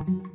Música